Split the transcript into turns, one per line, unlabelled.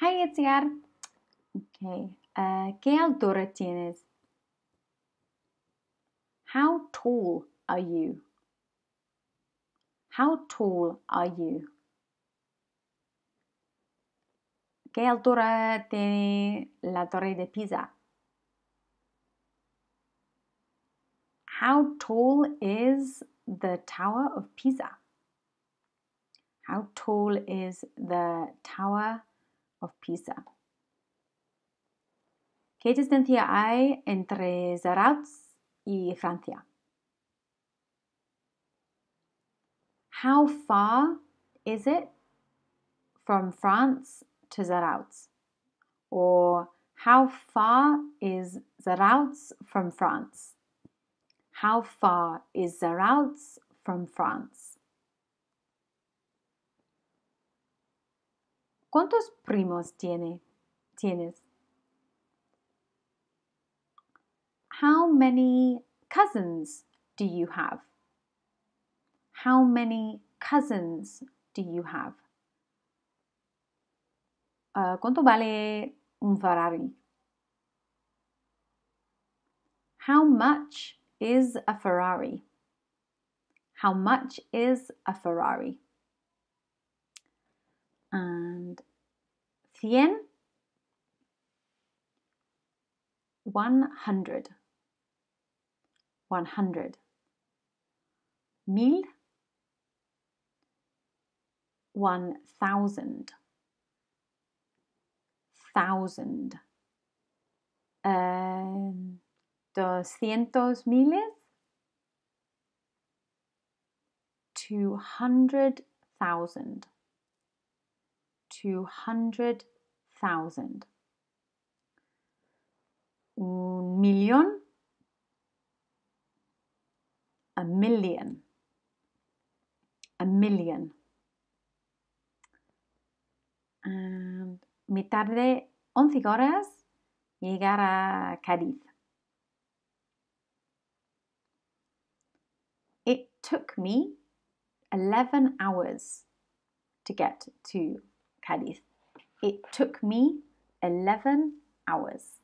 Hi, Edgar. Okay. Uh, ¿Qué altura tienes? How tall are you? How tall are you? ¿Qué altura tiene la torre de Pisa? How tall is the Tower of Pisa? How tall is the Tower of Pisa? ¿Qué distancia hay entre Zarautz y Francia? How far is it from France to Zarautz? Or how far is Zarautz from France? How far is Zarautz from France? ¿Cuántos primos tiene, tienes? How many cousins do you have? How many cousins do you have? Uh, ¿Cuánto vale un Ferrari? How much is a Ferrari? How much is a Ferrari? Cien, one hundred, one hundred, Mil. One thousand. Um, doscientos miles. Two hundred thousand two hundred thousand, un millón, a million, a million. And me tardé once horas llegar a Cádiz. It took me 11 hours to get to Cádiz. It took me 11 hours.